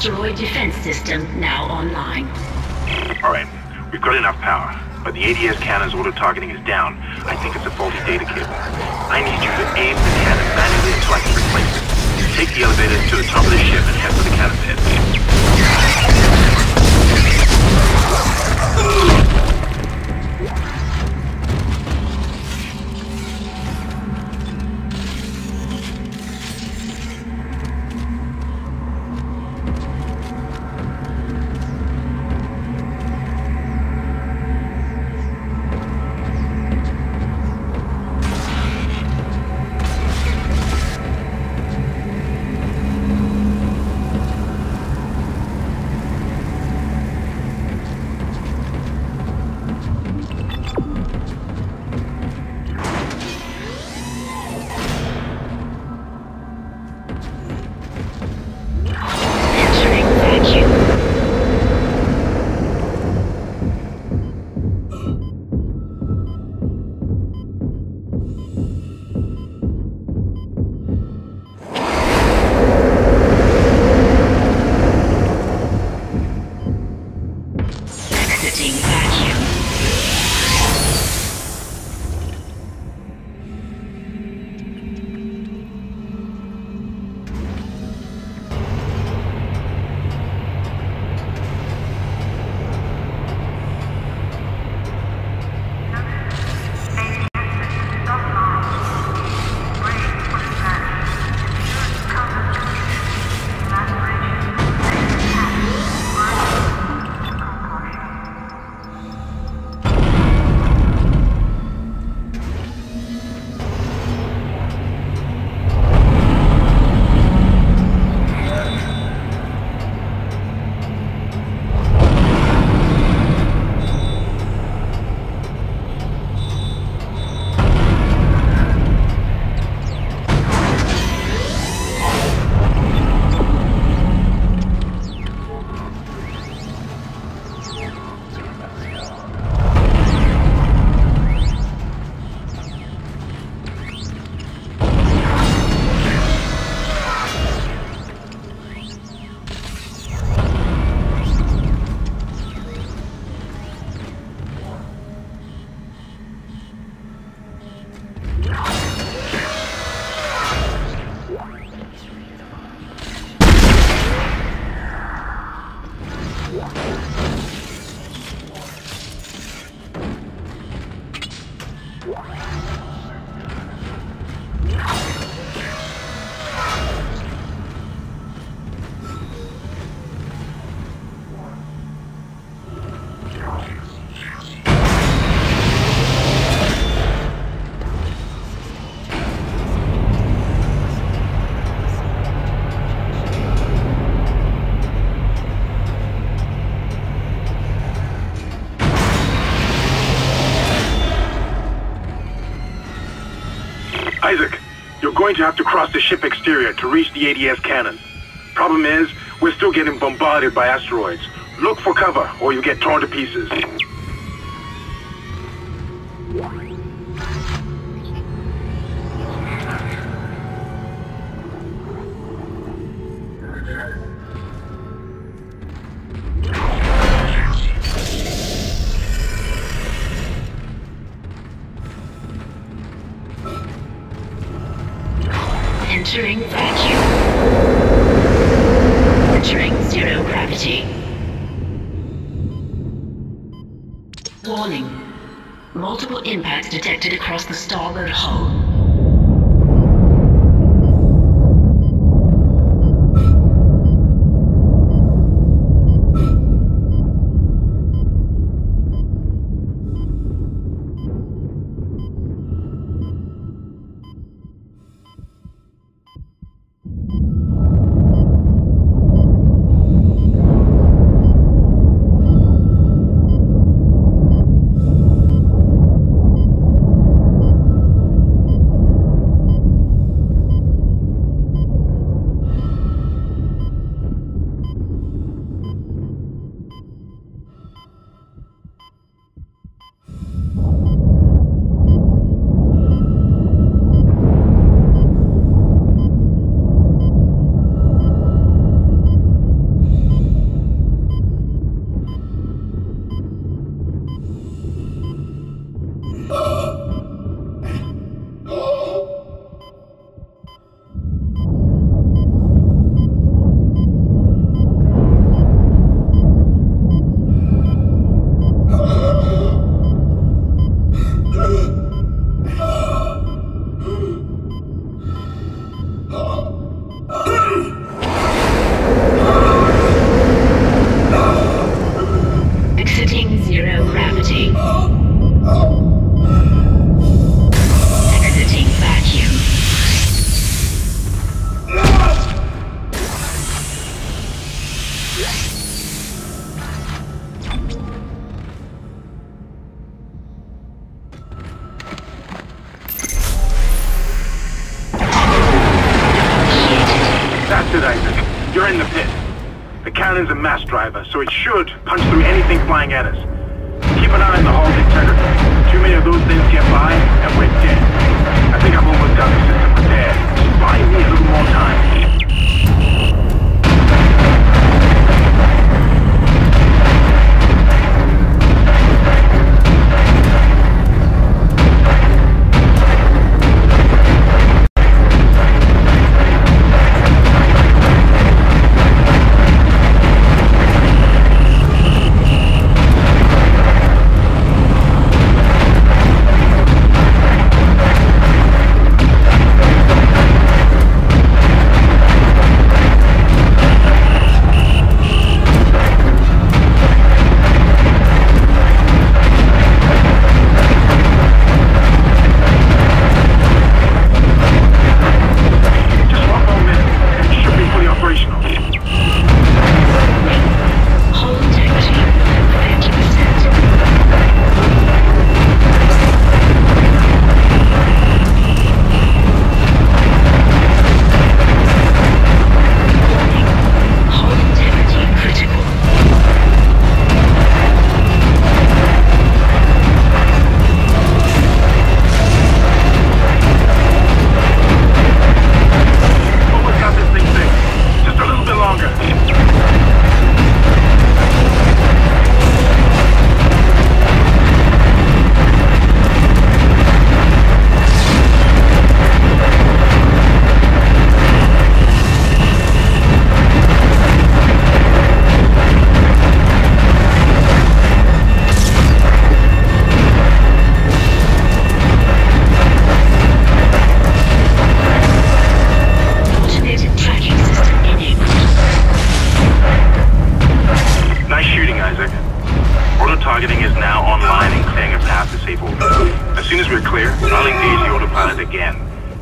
Asteroid defense system now online. Alright, we've got enough power, but the ADS cannon's auto-targeting is down. I think it's a faulty data cable. I need you to aim the cannon manually until I can replace it. Take the elevator to the top of the ship and head for the cannon pit. Exiting going to have to cross the ship exterior to reach the ADS cannon. Problem is, we're still getting bombarded by asteroids. Look for cover, or you'll get torn to pieces. Multiple impacts detected across the starboard hull. You're in the pit. The cannon's a mass driver, so it should punch through anything flying at us. Keep an eye on the hull's integrity. Too many of those things get by, and we're dead. I think I've almost got the system prepared. Just buy me a little more time.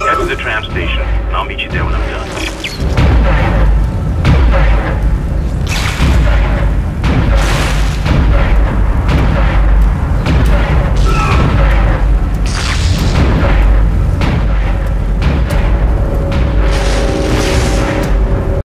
Head to the tram station, I'll meet you there when I'm done.